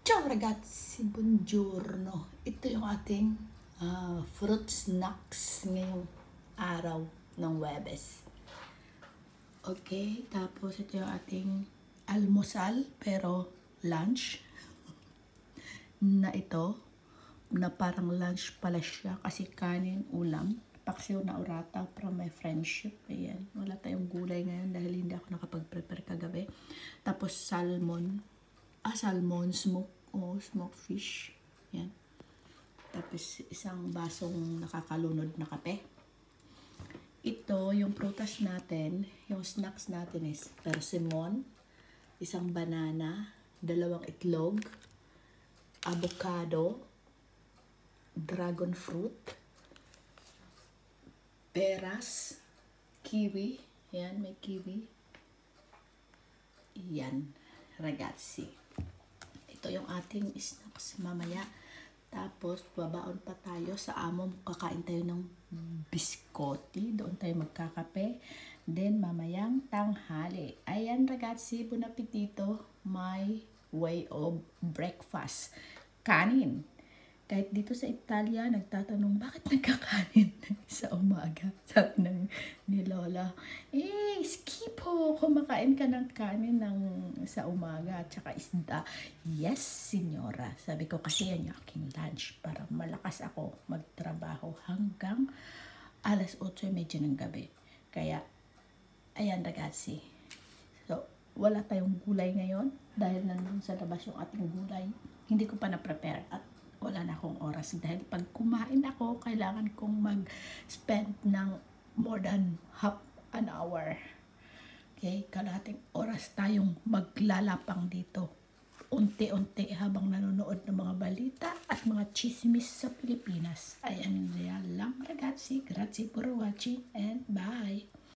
Ciao ragazzi, buongiorno. Ito yung ating ah, fruit snacks ngayong araw ng Webes. Okay, tapos ito yung ating almusal pero lunch na ito na parang lunch pala siya kasi kanin, ulam, paksiw na urata from my friendship. Ayan, wala tayong gulay ngayon dahil hindi ako nakapag-prepare kagabi. Tapos salmon, ah, salmon, smoke, oh, smoked fish. Yan. Tapos isang basong nakakalunod na kape. Ito, yung prutas natin, yung snacks natin is persimmon, isang banana, dalawang itlog, avocado, dragon fruit, peras, kiwi, yan, may kiwi, yan, ragazzi. Ito yung ating snacks mamaya. Tapos, babaon pa tayo sa amo. Kakain tayo ng biskoti. Doon tayo magkakape. Then, mamayang tanghali. Ayan, ragazzi, buon appetito. My way of breakfast. Kanin. Kahit dito sa Italia, nagtatanong, bakit nagkakanin sa umaga? Sabi eh, skipo, kumakain ka ng kanin ng, sa umaga at saka isda. Yes, senyora. Sabi ko, kasi yan yung aking lunch para malakas ako magtrabaho hanggang alas 8.30 ng gabi. Kaya, ayan ragazzi. So, wala tayong gulay ngayon dahil nandun sa labas yung ating gulay. Hindi ko pa na-prepare at wala na akong oras dahil pag kumain ako, kailangan kong mag-spend ng more than half an hour. Okay? Kalahating oras tayong maglalapang dito. Unti-unti habang nanonood ng mga balita at mga chismis sa Pilipinas. Ayan yan lang ragazzi. Grazie for watching and bye!